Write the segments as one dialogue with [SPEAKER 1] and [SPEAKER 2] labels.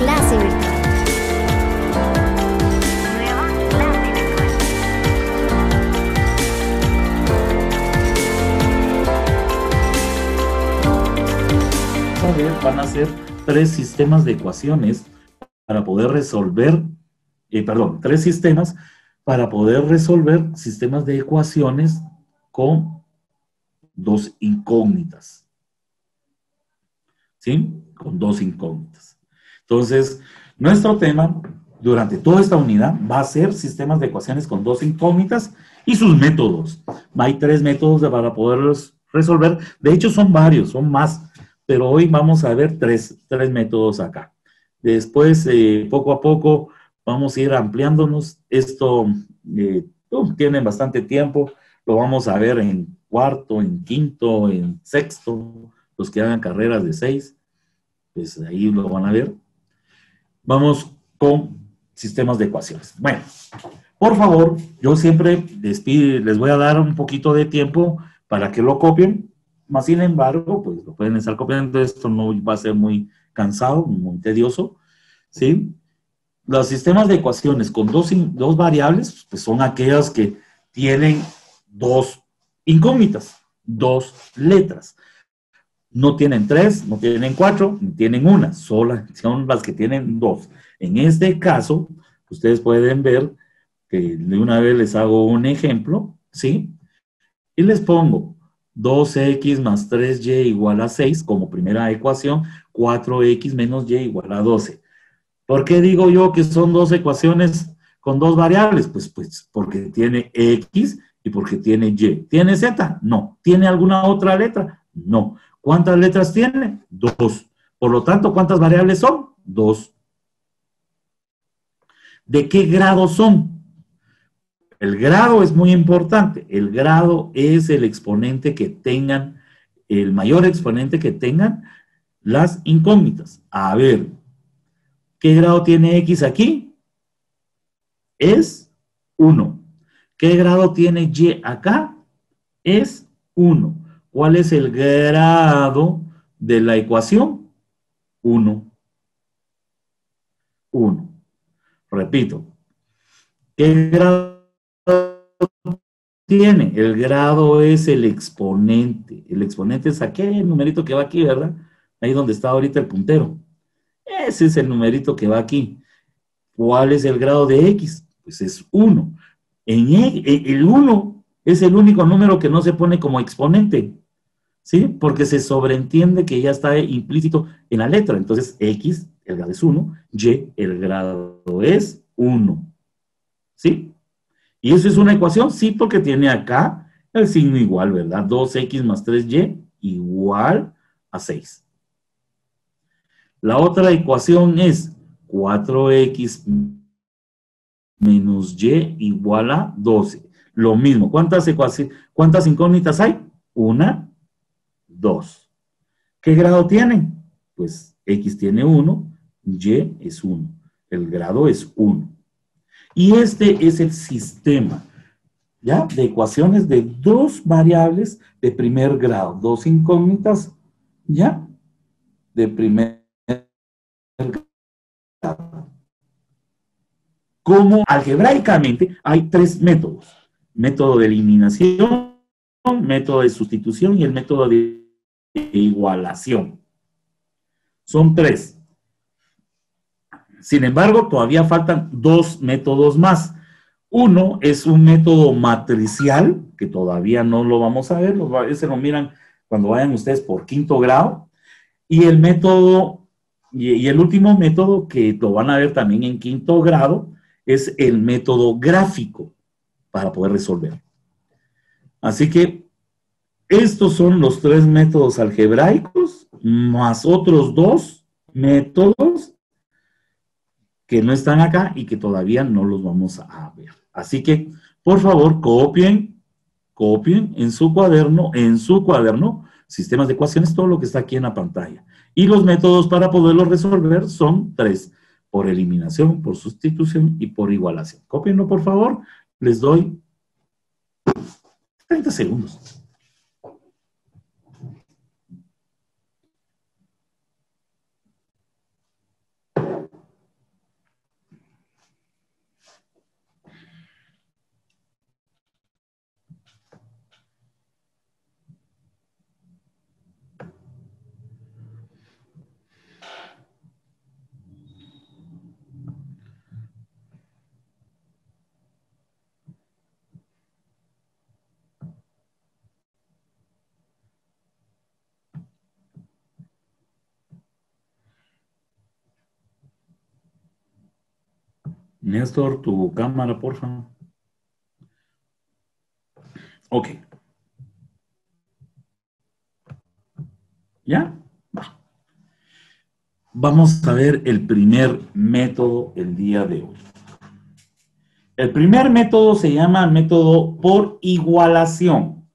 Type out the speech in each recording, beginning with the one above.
[SPEAKER 1] clase virtual.
[SPEAKER 2] van a ser tres sistemas de ecuaciones para poder resolver, eh, perdón, tres sistemas para poder resolver sistemas de ecuaciones con dos incógnitas. ¿Sí? Con dos incógnitas. Entonces, nuestro tema durante toda esta unidad va a ser sistemas de ecuaciones con dos incógnitas y sus métodos. Hay tres métodos para poderlos resolver. De hecho, son varios, son más, pero hoy vamos a ver tres, métodos acá. Después, eh, poco a poco, vamos a ir ampliándonos. Esto eh, tiene bastante tiempo, lo vamos a ver en cuarto, en quinto, en sexto, los que hagan carreras de seis, pues ahí lo van a ver. Vamos con sistemas de ecuaciones. Bueno, por favor, yo siempre les, les voy a dar un poquito de tiempo para que lo copien, más sin embargo, pues lo pueden estar copiando, esto no va a ser muy cansado, muy tedioso, ¿sí? Los sistemas de ecuaciones con dos, dos variables, pues son aquellas que tienen dos incógnitas, dos letras. No tienen tres, no tienen cuatro, tienen una sola, son las que tienen dos. En este caso, ustedes pueden ver que de una vez les hago un ejemplo, ¿sí? Y les pongo 2x más 3y igual a 6 como primera ecuación, 4x menos y igual a 12. ¿Por qué digo yo que son dos ecuaciones con dos variables? Pues, pues porque tiene X y porque tiene Y. ¿Tiene Z? No. ¿Tiene alguna otra letra? No. ¿Cuántas letras tiene? Dos. Por lo tanto, ¿cuántas variables son? Dos. ¿De qué grado son? El grado es muy importante. El grado es el exponente que tengan, el mayor exponente que tengan las incógnitas. A ver, ¿Qué grado tiene X aquí? Es 1. ¿Qué grado tiene Y acá? Es 1. ¿Cuál es el grado de la ecuación? 1. 1. Repito. ¿Qué grado tiene? El grado es el exponente. El exponente es aquel numerito que va aquí, ¿verdad? Ahí donde está ahorita el puntero. Ese es el numerito que va aquí. ¿Cuál es el grado de X? Pues es 1. En e, el 1 es el único número que no se pone como exponente, ¿sí? Porque se sobreentiende que ya está implícito en la letra. Entonces, X, el grado es 1, Y, el grado es 1, ¿sí? ¿Y eso es una ecuación? Sí, porque tiene acá el signo igual, ¿verdad? 2X más 3Y igual a 6. La otra ecuación es 4x menos y igual a 12. Lo mismo. ¿Cuántas, ecuaciones, ¿Cuántas incógnitas hay? Una, dos. ¿Qué grado tienen? Pues x tiene 1, y es 1. El grado es 1. Y este es el sistema, ¿ya? De ecuaciones de dos variables de primer grado, dos incógnitas, ¿ya? De primer como algebraicamente hay tres métodos. Método de eliminación, método de sustitución y el método de igualación. Son tres. Sin embargo, todavía faltan dos métodos más. Uno es un método matricial, que todavía no lo vamos a ver, ese lo miran cuando vayan ustedes por quinto grado. Y el método y, el último método que lo van a ver también en quinto grado es el método gráfico para poder resolver. Así que estos son los tres métodos algebraicos más otros dos métodos que no están acá y que todavía no los vamos a ver. Así que, por favor, copien, copien en su cuaderno, en su cuaderno, sistemas de ecuaciones, todo lo que está aquí en la pantalla. Y los métodos para poderlo resolver son tres, por eliminación, por sustitución y por igualación. Copienlo, por favor. Les doy 30 segundos. Néstor, tu cámara, por favor. Ok. ¿Ya? Vamos a ver el primer método el día de hoy. El primer método se llama método por igualación.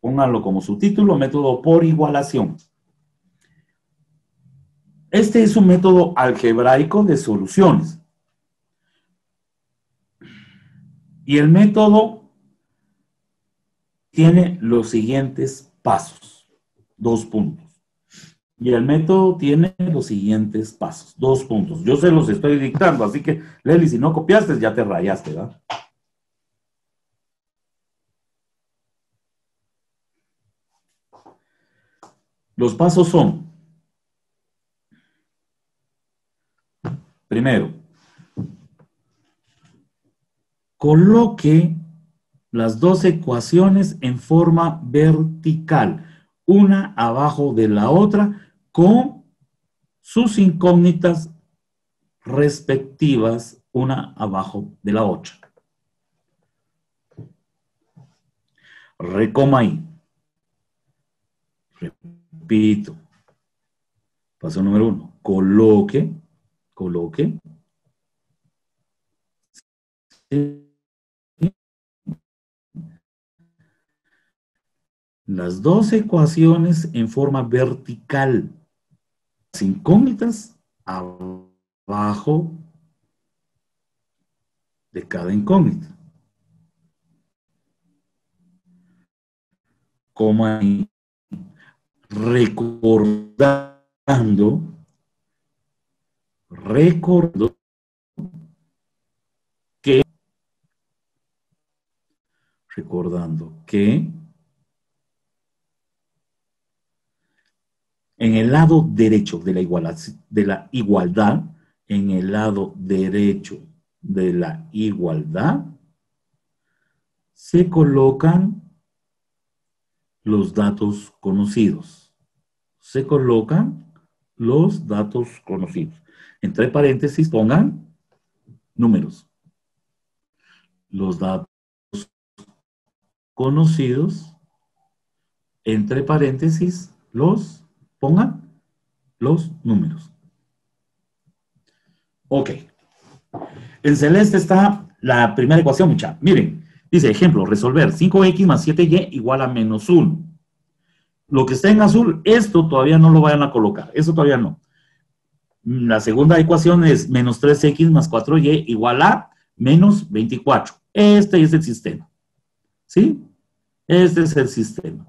[SPEAKER 2] Póngalo como subtítulo, método por igualación. Este es un método algebraico de soluciones. Y el método tiene los siguientes pasos. Dos puntos. Y el método tiene los siguientes pasos. Dos puntos. Yo se los estoy dictando, así que, Leli, si no copiaste, ya te rayaste, ¿verdad? Los pasos son, primero, coloque las dos ecuaciones en forma vertical, una abajo de la otra, con sus incógnitas respectivas, una abajo de la otra. Recoma ahí. Repito. Paso número uno. Coloque, coloque. Las dos ecuaciones en forma vertical incógnitas abajo de cada incógnita. Como recordando, recordando que, recordando que En el lado derecho de la, igualdad, de la igualdad, en el lado derecho de la igualdad, se colocan los datos conocidos. Se colocan los datos conocidos. Entre paréntesis pongan números. Los datos conocidos, entre paréntesis, los Pongan los números. Ok. En celeste está la primera ecuación, mucha. Miren, dice, ejemplo, resolver 5x más 7y igual a menos 1. Lo que está en azul, esto todavía no lo vayan a colocar. Eso todavía no. La segunda ecuación es menos 3x más 4y igual a menos 24. Este es el sistema. ¿Sí? Este es el sistema.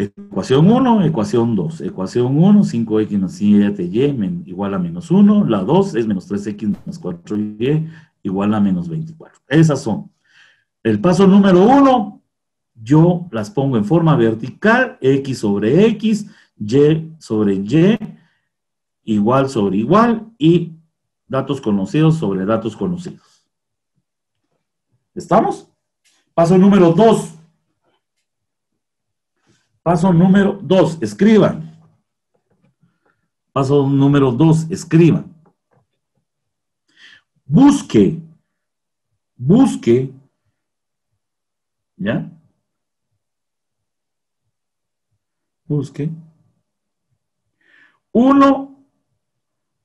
[SPEAKER 2] Ecuación 1, ecuación 2. Ecuación 1, 5x más 7y igual a menos 1. La 2 es menos 3x más 4y igual a menos 24. Esas son. El paso número 1, yo las pongo en forma vertical, x sobre x, y sobre y, igual sobre igual, y datos conocidos sobre datos conocidos. ¿Estamos? Paso número 2. Paso número dos, escriban. Paso número dos, escriban. Busque, busque, ¿ya? Busque uno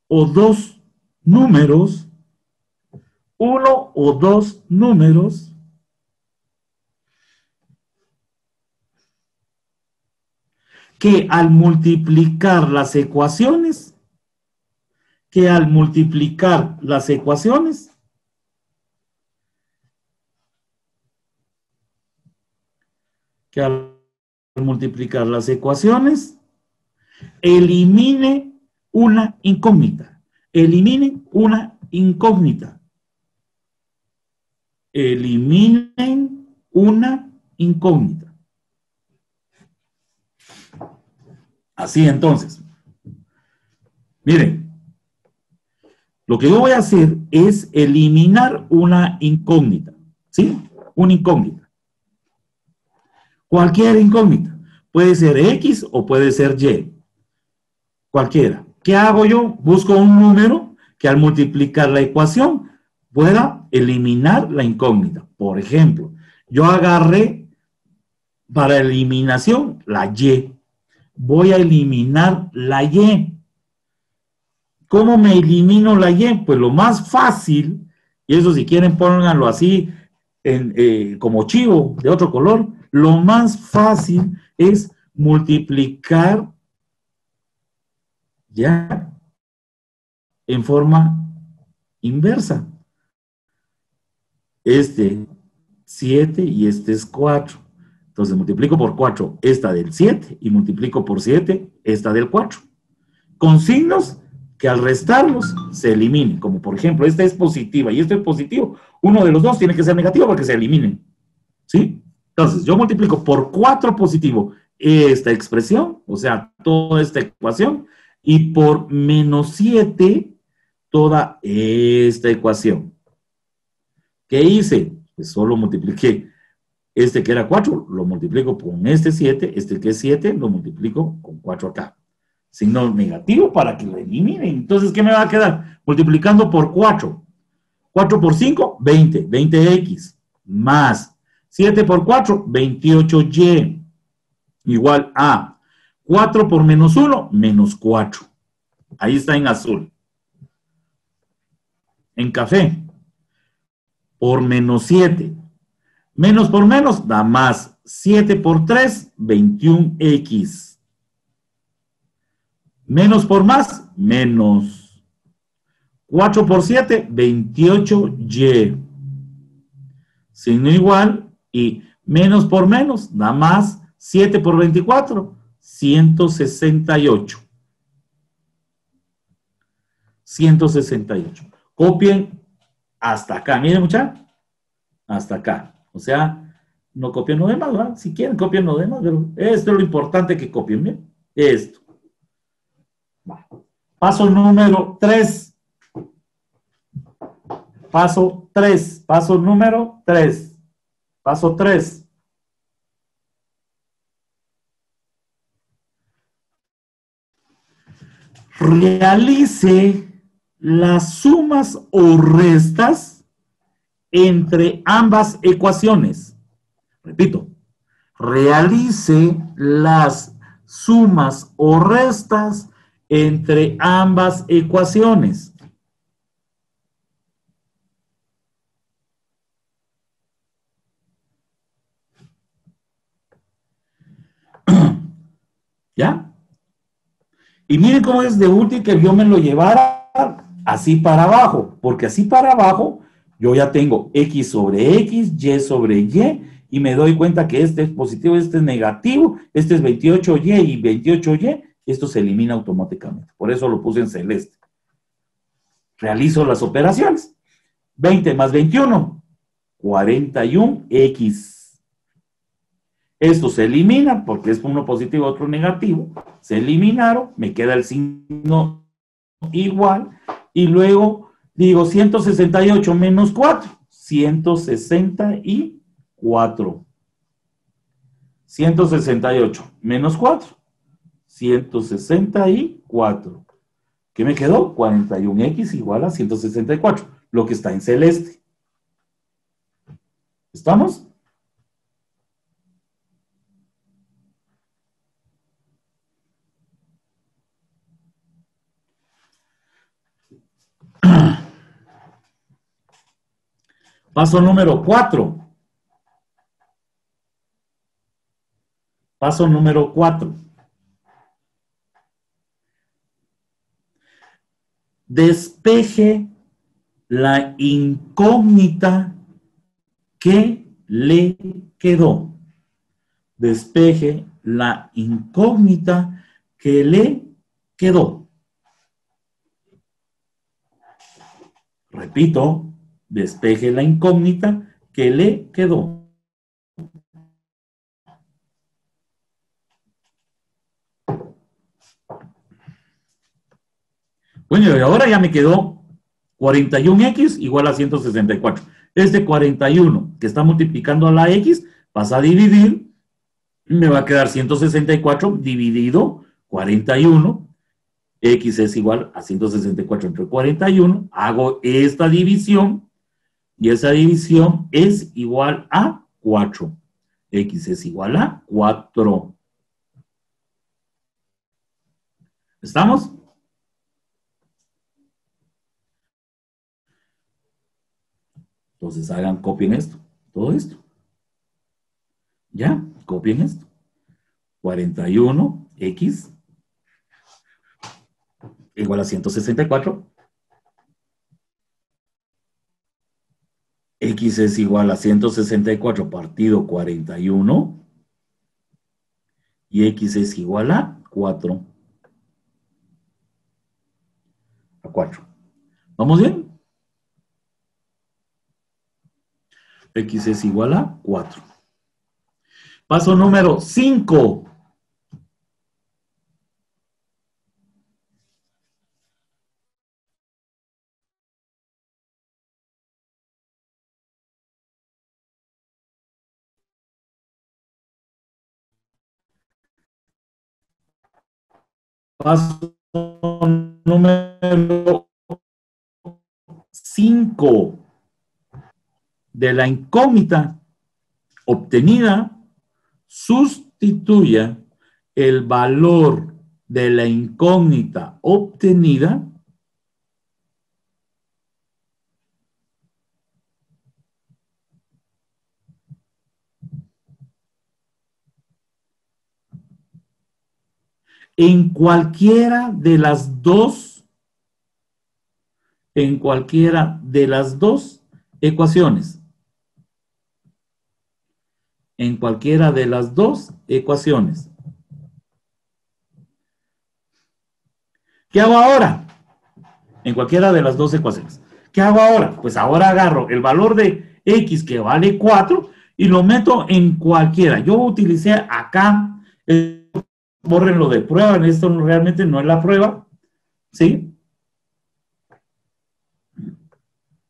[SPEAKER 2] o dos números, uno o dos números que al multiplicar las ecuaciones, que al multiplicar las ecuaciones, que al multiplicar las ecuaciones, elimine una incógnita. Eliminen una incógnita. Eliminen una incógnita. Así entonces. Miren, lo que yo voy a hacer es eliminar una incógnita. ¿Sí? Una incógnita. Cualquier incógnita. Puede ser X o puede ser Y. Cualquiera. ¿Qué hago yo? Busco un número que al multiplicar la ecuación pueda eliminar la incógnita. Por ejemplo, yo agarré para eliminación la Y. Voy a eliminar la Y. ¿Cómo me elimino la Y? Pues lo más fácil, y eso si quieren pónganlo así eh, como chivo de otro color, lo más fácil es multiplicar ya en forma inversa. Este 7 y este es 4. Entonces multiplico por 4 esta del 7 y multiplico por 7 esta del 4. Con signos que al restarlos se eliminen. Como por ejemplo, esta es positiva y este es positivo. Uno de los dos tiene que ser negativo para que se eliminen. ¿Sí? Entonces, yo multiplico por 4 positivo esta expresión, o sea, toda esta ecuación, y por menos 7 toda esta ecuación. ¿Qué hice? Pues solo multipliqué este que era 4, lo multiplico con este 7, este que es 7, lo multiplico con 4 acá. Signo negativo para que lo elimine. Entonces, ¿qué me va a quedar? Multiplicando por 4. 4 por 5, 20. 20x. Más 7 por 4, 28y. Igual a 4 por menos 1, menos 4. Ahí está en azul. En café. Por menos 7. Menos por menos da más. 7 por 3, 21x. Menos por más, menos. 4 por 7, 28y. Signo igual y menos por menos da más. 7 por 24, 168. 168. Copien hasta acá. Miren, muchachos. Hasta acá. O sea, no copien lo demás, ¿verdad? Si quieren, copien lo demás, pero esto es lo importante que copien. Miren, esto. Paso número 3. Paso 3. Paso número 3. Paso 3. Realice las sumas o restas entre ambas ecuaciones. Repito, realice las sumas o restas entre ambas ecuaciones. ¿Ya? Y miren cómo es de útil que yo me lo llevara así para abajo, porque así para abajo yo ya tengo x sobre x, y sobre y, y me doy cuenta que este es positivo, este es negativo, este es 28y y 28y, esto se elimina automáticamente. Por eso lo puse en celeste. Realizo las operaciones. 20 más 21, 41x. Esto se elimina porque es uno positivo, otro negativo. Se eliminaron, me queda el signo igual. Y luego digo 168 menos 4, 164. 168 menos 4, 164. ¿Qué me quedó? 41x igual a 164, lo que está en celeste. ¿Estamos? Paso número 4. Paso número 4. despeje la incógnita que le quedó. Despeje la incógnita que le quedó. Repito, despeje la incógnita que le quedó. Bueno, y ahora ya me quedó 41x igual a 164. Este 41 que está multiplicando a la x pasa a dividir, me va a quedar 164 dividido 41. X es igual a 164 entre 41. Hago esta división Y esa división es igual a 4. X es igual a 4. ¿Estamos? Entonces hagan, copien esto, todo esto. ¿Ya? Copien esto. 41x igual a 164. X es igual a 164 partido 41. Y X es igual a 4. A 4. ¿Vamos bien? X es igual a 4. Paso número 5. Paso número 5 de la incógnita obtenida sustituya el valor de la incógnita obtenida en cualquiera de las dos, en cualquiera de las dos ecuaciones. En cualquiera de las dos ecuaciones. ¿Qué hago ahora? En cualquiera de las dos ecuaciones. ¿Qué hago ahora? Pues ahora agarro el valor de x que vale 4 y lo meto en cualquiera. Yo utilicé acá lo de prueba, esto realmente no es la prueba, ¿sí?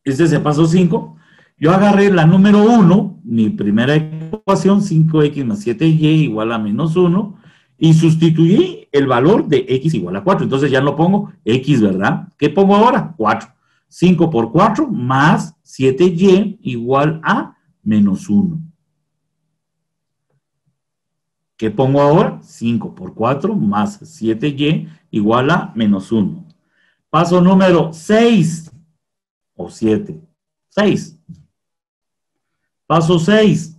[SPEAKER 2] Este es el paso 5. Yo agarré la número 1, mi primera ecuación, 5x más 7y igual a menos 1, y sustituí el valor de x igual a 4. Entonces ya no pongo x, ¿verdad? ¿Qué pongo ahora? 4. 5 por 4 más 7y igual a menos 1. ¿Qué pongo ahora? 5 por 4 más 7y igual a menos 1. Paso número 6 o 7. 6. Paso 6.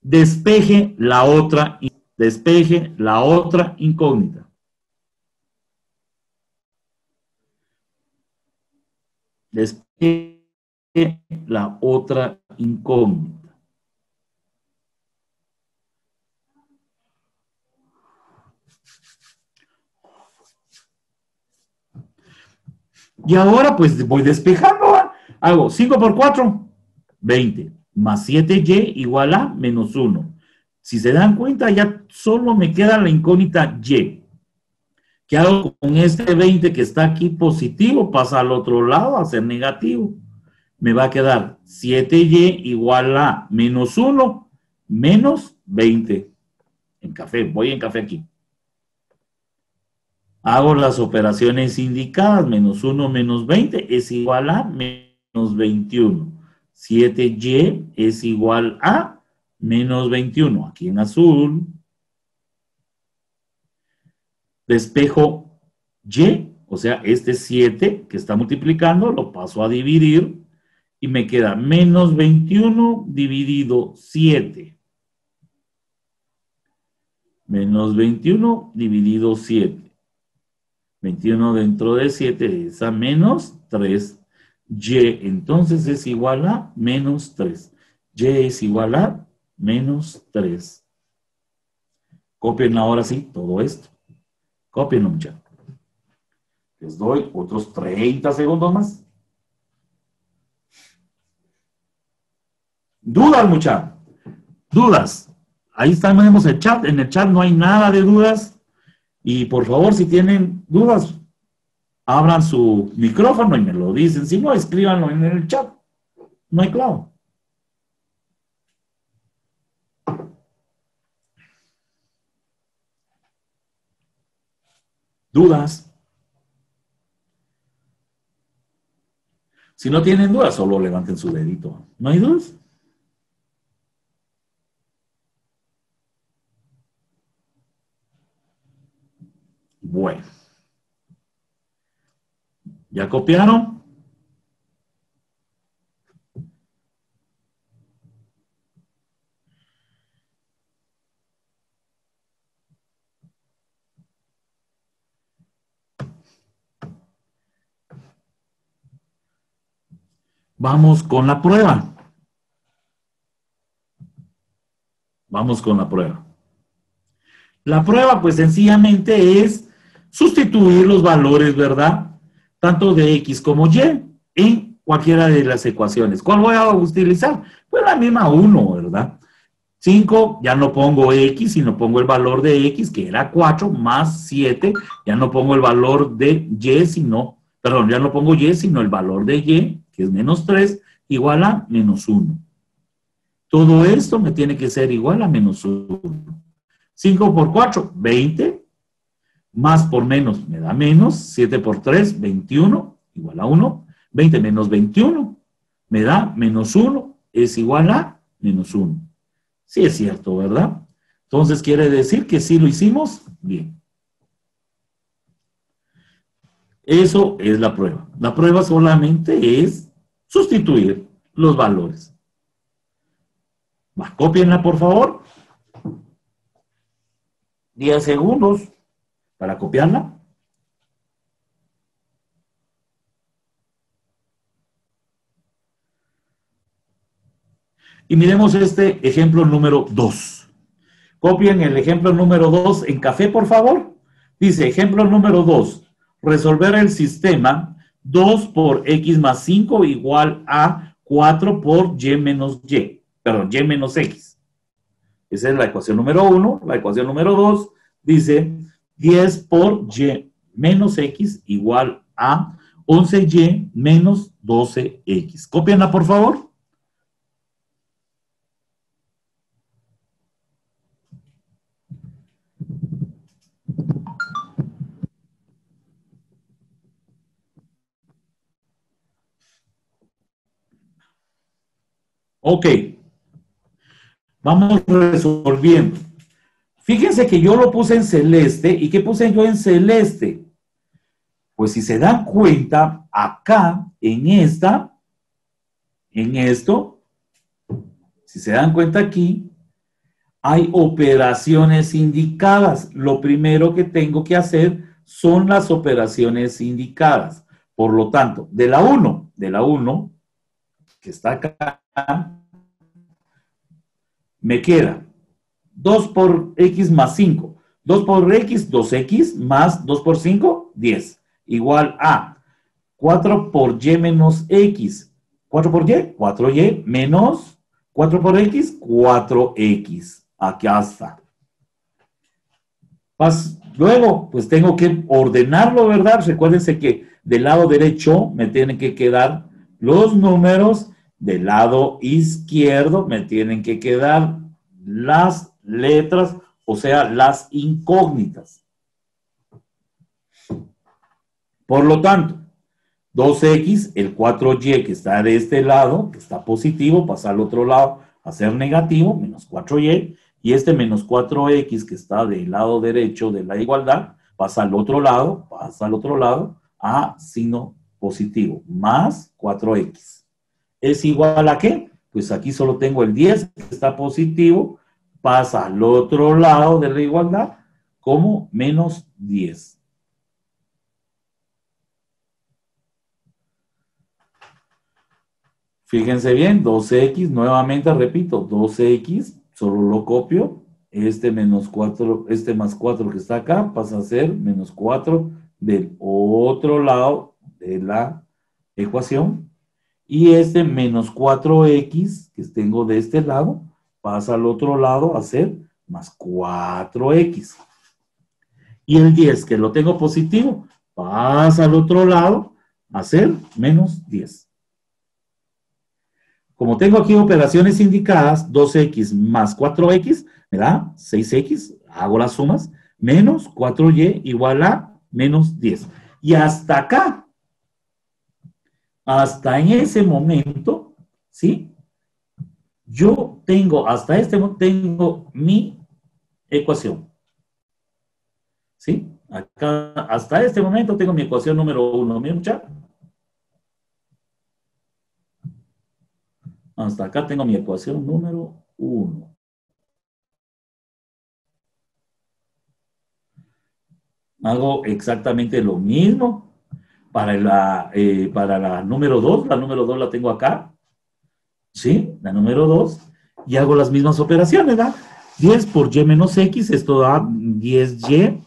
[SPEAKER 2] Despeje la otra, despeje la otra incógnita. Despeje la otra incógnita. Y ahora pues voy despejando. Hago 5 por 4, 20. Más 7y igual a menos 1. Si se dan cuenta, ya solo me queda la incógnita y. ¿Qué hago con este 20 que está aquí positivo? Pasa al otro lado a ser negativo. Me va a quedar 7y igual a menos 1 menos 20. En café, voy en café aquí. Hago las operaciones indicadas, menos 1 menos 20 es igual a menos 21. 7y es igual a menos 21, aquí en azul. Despejo y, o sea, este 7 que está multiplicando, lo paso a dividir y me queda menos 21 dividido 7. Menos 21 dividido 7. 21 dentro de 7 es a menos 3. Y entonces es igual a menos 3. Y es igual a menos 3. Copien ahora sí todo esto. Copienlo, muchachos. Les doy otros 30 segundos más. Dudas, muchachos. Dudas. Ahí estamos el chat. En el chat no hay nada de dudas. Y por favor, si tienen dudas, abran su micrófono y me lo dicen. Si no, escríbanlo en el chat. No hay clavo. ¿Dudas? Si no tienen dudas, solo levanten su dedito. ¿No hay dudas? Bueno. ¿Ya copiaron? Vamos con la prueba. Vamos con la prueba. La prueba, pues sencillamente es sustituir los valores, ¿verdad? Tanto de X como Y en cualquiera de las ecuaciones. ¿Cuál voy a utilizar? Pues la misma 1, ¿verdad? 5, ya no pongo X, sino pongo el valor de X, que era 4, más 7, ya no pongo el valor de Y, sino, perdón, ya no pongo Y, sino el valor de Y, que es menos 3, igual a menos 1. Todo esto me tiene que ser igual a menos 1. 5 por 4, 20. Más por menos me da menos. 7 por 3, 21, igual a 1. 20 menos 21 me da menos 1, es igual a menos 1. Sí es cierto, ¿verdad? Entonces quiere decir que sí lo hicimos bien. Eso es la prueba. La prueba solamente es sustituir los valores. Va, copienla, por favor. 10 segundos para copiarla. Y miremos este ejemplo número 2. Copien el ejemplo número 2 en café, por favor. Dice, ejemplo número 2, resolver el sistema 2 por x más 5 igual a 4 por y menos y, perdón, y menos x. Esa es la ecuación número 1. La ecuación número 2 dice 10 por y menos x igual a 11y menos 12x. Copienla, por favor. Ok. Vamos resolviendo. Fíjense que yo lo puse en celeste. ¿Y qué puse yo en celeste? Pues si se dan cuenta, acá, en esta, en esto, si se dan cuenta aquí, hay operaciones indicadas. Lo primero que tengo que hacer son las operaciones indicadas. Por lo tanto, de la 1, de la 1, que está acá, me queda 2 por x más 5. 2 por x, 2x, más 2 por 5, 10. Igual a 4 por y menos x. 4 por y, 4y, menos 4 por x, 4x. Aquí está. luego, pues tengo que ordenarlo, ¿verdad? Recuérdense que del lado derecho me tienen que quedar los números del lado izquierdo me tienen que quedar las letras, o sea, las incógnitas. Por lo tanto, 2x, el 4y que está de este lado, que está positivo, pasa al otro lado a ser negativo, menos 4y, y este menos 4x que está del lado derecho de la igualdad, pasa al otro lado, pasa al otro lado a signo positivo, más 4x es igual a qué? Pues aquí solo tengo el 10 que está positivo, pasa al otro lado de la igualdad como menos 10. Fíjense bien, 12x, nuevamente repito, 12x, solo lo copio, este menos 4, este más 4 que está acá pasa a ser menos 4 del otro lado de la ecuación y este menos 4x que tengo de este lado pasa al otro lado a ser más 4x. Y el 10 que lo tengo positivo pasa al otro lado a ser menos 10. Como tengo aquí operaciones indicadas, 2x más 4x me da 6x, hago las sumas, menos 4y igual a menos 10. Y hasta acá hasta en ese momento, ¿sí? Yo tengo, hasta este momento, tengo mi ecuación. ¿Sí? Acá, hasta este momento tengo mi ecuación número uno. Miren, muchachos. Hasta acá tengo mi ecuación número uno. Hago exactamente lo mismo para la, eh, para la número 2. La número 2 la tengo acá. ¿Sí? La número 2. Y hago las mismas operaciones, ¿verdad? 10 por y menos x, esto da 10y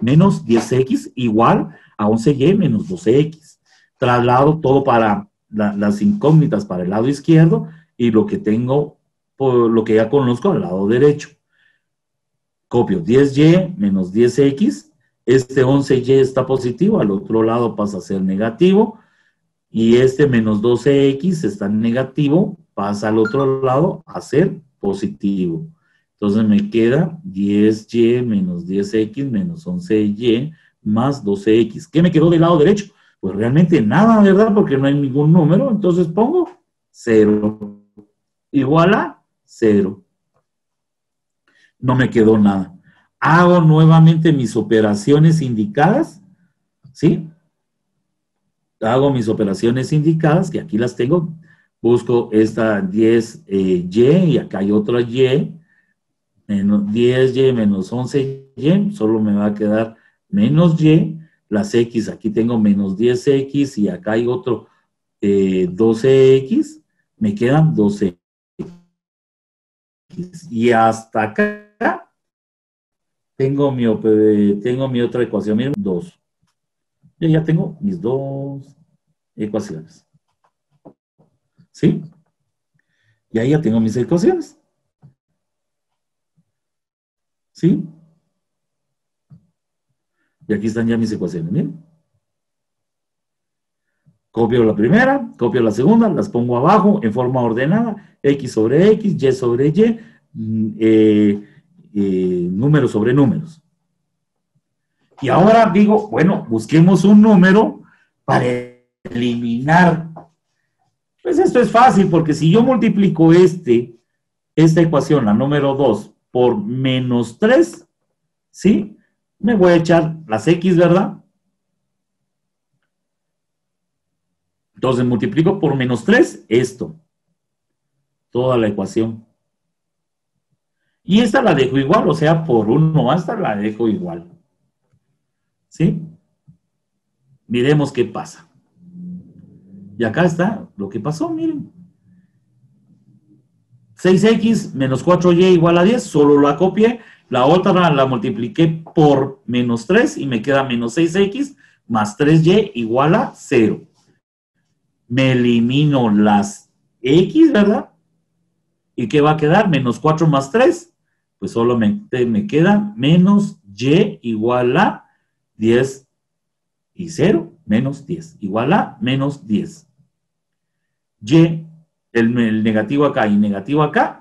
[SPEAKER 2] menos 10x igual a 11y menos 12x. Traslado todo para las incógnitas para el lado izquierdo y lo que tengo, por lo que ya conozco al lado derecho. Copio 10y menos 10x este 11y está positivo, al otro lado pasa a ser negativo, y este menos 12x está negativo, pasa al otro lado a ser positivo. Entonces me queda 10y menos 10x menos 11y más 12x. ¿Qué me quedó del lado derecho? Pues realmente nada, ¿verdad? Porque no hay ningún número, entonces pongo 0. Igual a 0. No me quedó nada hago nuevamente mis operaciones indicadas, ¿sí? Hago mis operaciones indicadas, que aquí las tengo, busco esta 10y eh, y acá hay otra y, menos 10y menos 11y, solo me va a quedar menos y, las x, aquí tengo menos 10x y acá hay otro 12x, eh, me quedan 12x. Y hasta acá tengo mi, tengo mi otra ecuación, miren, dos. Yo ya tengo mis dos ecuaciones. ¿Sí? Y ahí ya tengo mis ecuaciones. ¿Sí? Y aquí están ya mis ecuaciones, miren. Copio la primera, copio la segunda, las pongo abajo en forma ordenada, x sobre x, y sobre y, mm, eh, eh, números sobre números. Y ahora digo, bueno, busquemos un número para eliminar. Pues esto es fácil, porque si yo multiplico este, esta ecuación, la número 2, por menos 3, ¿sí? Me voy a echar las x, ¿verdad? Entonces multiplico por menos 3 esto. Toda la ecuación. Y esta la dejo igual, o sea, por uno esta la dejo igual. ¿Sí? Miremos qué pasa. Y acá está lo que pasó, miren. 6x menos 4y igual a 10, solo la copié. La otra la multipliqué por menos 3 y me queda menos 6x más 3y igual a 0. Me elimino las x, ¿verdad? ¿Y qué va a quedar? Menos 4 más 3, pues solamente me queda menos y igual a 10 y 0, menos 10, igual a menos 10. Y, el, negativo acá y negativo acá,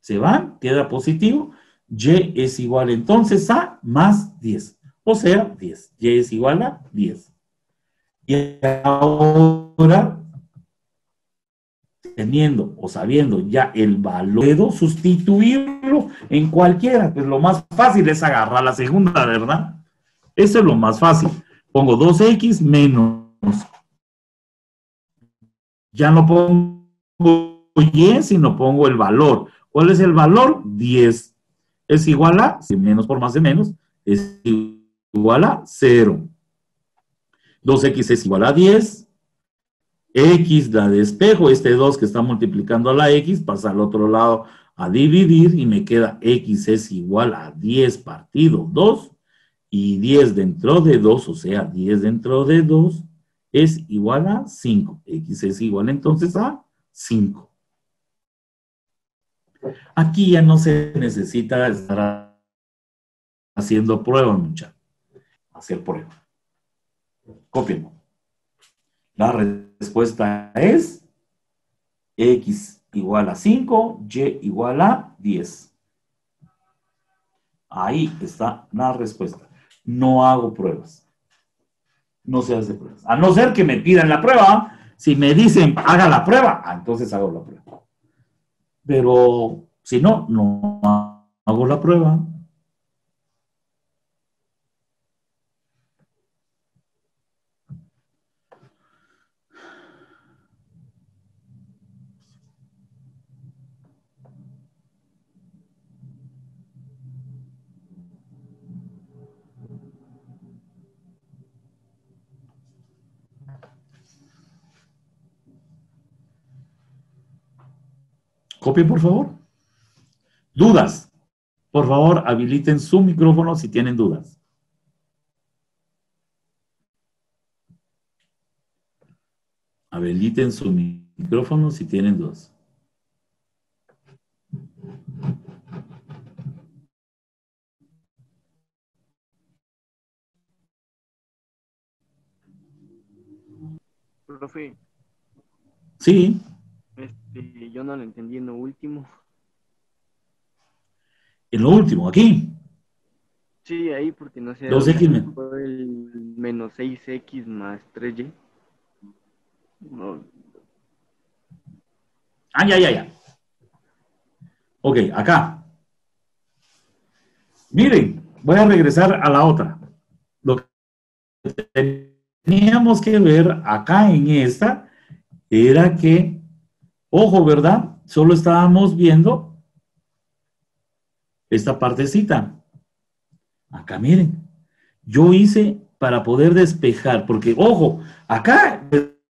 [SPEAKER 2] se van, queda positivo. Y es igual entonces a más 10, o sea, 10. Y es igual a 10. Y ahora teniendo o sabiendo ya el valor, puedo sustituirlo en cualquiera. Pues lo más fácil es agarrar la segunda, ¿verdad? Eso es lo más fácil. Pongo 2x menos. Ya no pongo y, sino pongo el valor. ¿Cuál es el valor? 10. Es igual a, si menos por más de menos, es igual a 0. 2x es igual a 10 X la despejo, este 2 que está multiplicando a la X pasa al otro lado a dividir y me queda X es igual a 10 partido 2 y 10 dentro de 2, o sea, 10 dentro de 2 es igual a 5. X es igual entonces a 5. Aquí ya no se necesita estar haciendo prueba, muchachos. Hacer prueba. Copiemos. La respuesta es X igual a 5, Y igual a 10. Ahí está la respuesta. No hago pruebas. No se hace pruebas. A no ser que me pidan la prueba, Si me dicen, haga la prueba, ah, entonces hago la prueba. Pero si no, no hago la prueba. Copie, por favor. Dudas. Por favor, habiliten su micrófono si tienen dudas. Habiliten su micrófono si tienen dudas.
[SPEAKER 1] Profe.
[SPEAKER 2] Sí.
[SPEAKER 1] Este, yo no lo entendí en lo último.
[SPEAKER 2] En lo último, aquí.
[SPEAKER 1] Sí, ahí porque no sé.
[SPEAKER 2] 2x menos.
[SPEAKER 1] El menos 6x más 3y. No.
[SPEAKER 2] Ah, ya, ya, ya. Ok, acá. Miren, voy a regresar a la otra. Lo que teníamos que ver acá en esta era que Ojo, ¿verdad? Solo estábamos viendo esta partecita. Acá miren, yo hice para poder despejar, porque ojo, acá,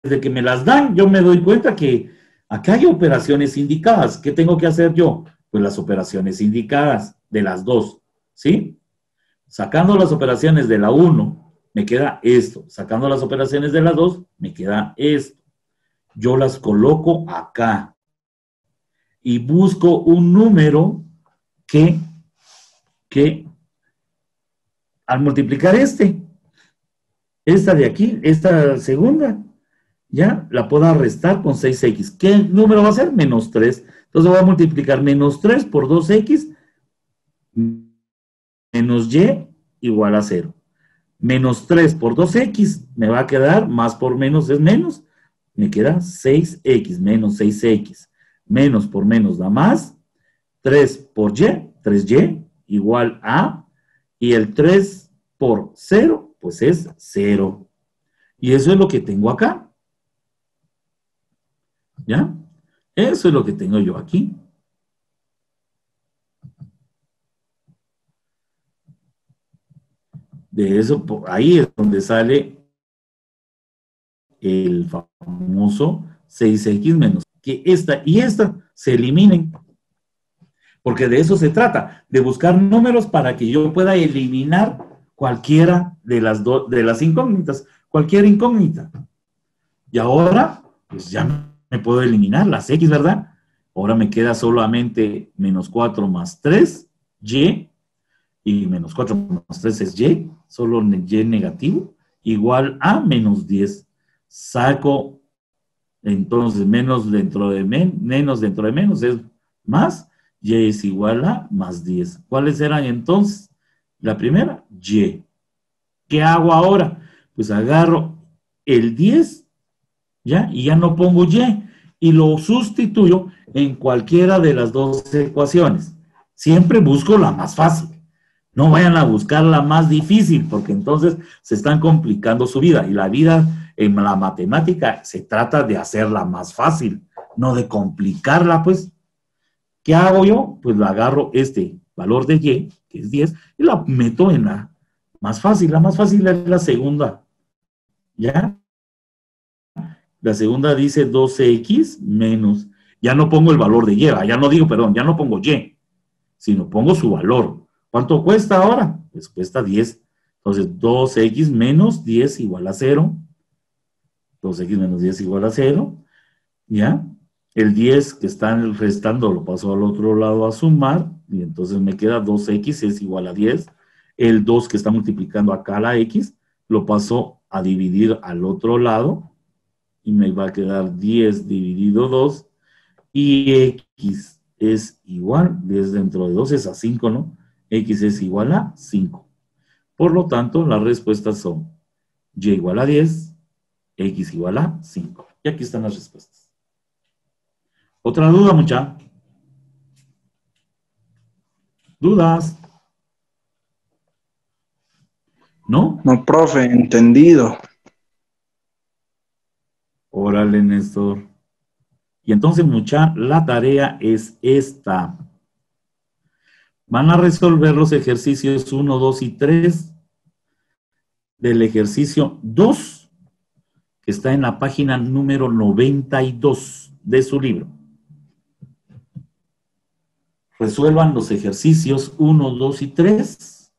[SPEAKER 2] desde que me las dan, yo me doy cuenta que acá hay operaciones indicadas. ¿Qué tengo que hacer yo? Pues las operaciones indicadas de las dos, ¿sí? Sacando las operaciones de la 1, me queda esto. Sacando las operaciones de la 2, me queda esto yo las coloco acá y busco un número que, que al multiplicar este, esta de aquí, esta segunda, ya la puedo restar con 6x. ¿Qué número va a ser? Menos 3. Entonces voy a multiplicar menos 3 por 2x menos y igual a 0. Menos 3 por 2x me va a quedar, más por menos es menos, me queda 6x menos 6x menos por menos da más, 3 por y, 3y igual a, y el 3 por 0, pues es 0. Y eso es lo que tengo acá. ¿Ya? Eso es lo que tengo yo aquí. De eso, ahí es donde sale el famoso 6x menos, que esta y esta se eliminen. Porque de eso se trata, de buscar números para que yo pueda eliminar cualquiera de las, de las incógnitas, cualquier incógnita. Y ahora, pues ya me puedo eliminar las x, ¿verdad? Ahora me queda solamente menos 4 más 3, y, y menos 4 más 3 es y, solo y negativo, igual a menos 10 saco entonces menos dentro de menos dentro de menos es más, y es igual a más 10. ¿Cuáles eran entonces? La primera, y. ¿Qué hago ahora? Pues agarro el 10, ¿ya? Y ya no pongo y, y lo sustituyo en cualquiera de las dos ecuaciones. Siempre busco la más fácil. No vayan a buscar la más difícil, porque entonces se están complicando su vida. Y la vida en la matemática se trata de hacerla más fácil, no de complicarla, pues. ¿Qué hago yo? Pues la agarro este valor de y, que es 10, y la meto en la más fácil. La más fácil es la segunda. ¿Ya? La segunda dice 12x menos, ya no pongo el valor de y, ya no digo, perdón, ya no pongo y, sino pongo su valor. ¿Cuánto cuesta ahora? Pues cuesta 10. Entonces, 2x menos 10 igual a 0. 2x menos 10 igual a 0, ¿ya? El 10 que está restando lo paso al otro lado a sumar, y entonces me queda 2x es igual a 10. El 2 que está multiplicando acá la x, lo paso a dividir al otro lado, y me va a quedar 10 dividido 2, y x es igual, 10 dentro de 2 es a 5, ¿no? x es igual a 5. Por lo tanto, las respuestas son y igual a 10, x igual a 5. Y aquí están las respuestas. Otra duda, mucha. ¿Dudas? ¿No?
[SPEAKER 3] No, profe, entendido.
[SPEAKER 2] Órale, Néstor. Y entonces, mucha, la tarea es esta. Van a resolver los ejercicios 1, 2 y 3 del ejercicio 2, que está en la página número 92 de su libro. Resuelvan los ejercicios 1, 2 y 3.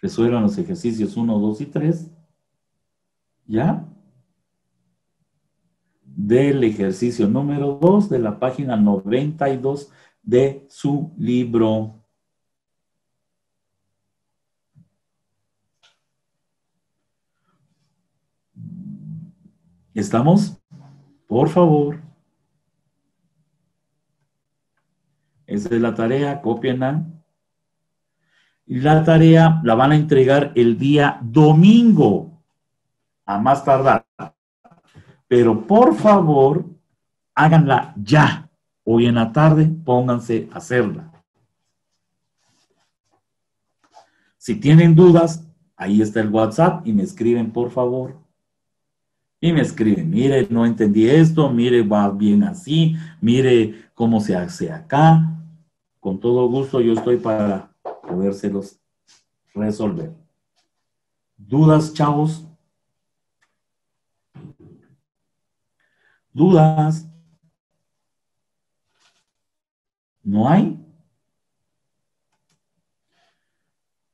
[SPEAKER 2] Resuelvan los ejercicios 1, 2 y 3. ¿Ya? Del ejercicio número 2 de la página 92 de su libro. ¿Estamos? Por favor. Esa es la tarea, copienla. Y la tarea la van a entregar el día domingo, a más tardar. Pero por favor, háganla ya. Hoy en la tarde, pónganse a hacerla. Si tienen dudas, ahí está el WhatsApp y me escriben, por favor. Y me escriben, mire, no entendí esto, mire, va bien así, mire cómo se hace acá. Con todo gusto yo estoy para podérselos resolver. ¿Dudas, chavos? ¿Dudas? ¿No hay?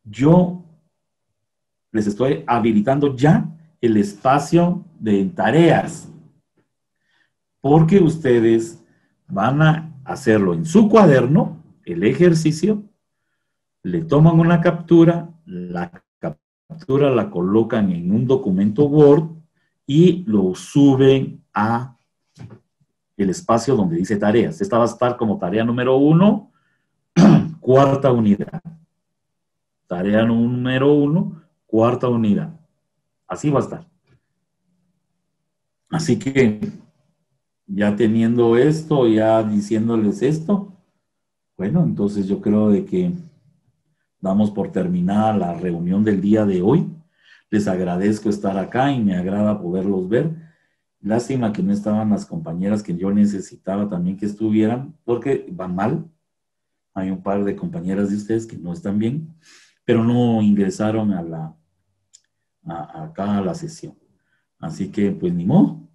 [SPEAKER 2] Yo les estoy habilitando ya el espacio de tareas, porque ustedes van a hacerlo en su cuaderno, el ejercicio, le toman una captura, la captura la colocan en un documento Word y lo suben a el espacio donde dice tareas. Esta va a estar como tarea número uno, cuarta unidad. Tarea número uno, cuarta unidad. Así va a estar. Así que ya teniendo esto, ya diciéndoles esto, bueno, entonces yo creo de que damos por terminada la reunión del día de hoy. Les agradezco estar acá y me agrada poderlos ver. Lástima que no estaban las compañeras que yo necesitaba también que estuvieran, porque van mal. Hay un par de compañeras de ustedes que no están bien, pero no ingresaron a la, acá a la sesión. Así que, pues, ni modo.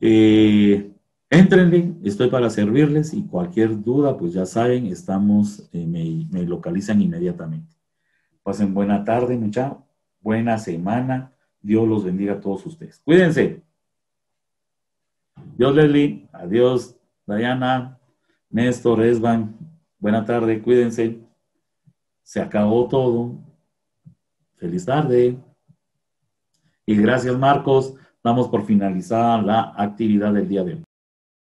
[SPEAKER 2] Eh, entrenle, estoy para servirles y cualquier duda, pues ya saben, estamos, eh, me, localizan inmediatamente. Pasen buena tarde, muchachos, buena semana. Dios los bendiga a todos ustedes. Cuídense. Dios, Leslie. Adiós, Diana, Néstor, Esban. Buena tarde, cuídense. Se acabó todo. Feliz tarde. Y gracias, Marcos. Damos por finalizada la actividad del día de hoy.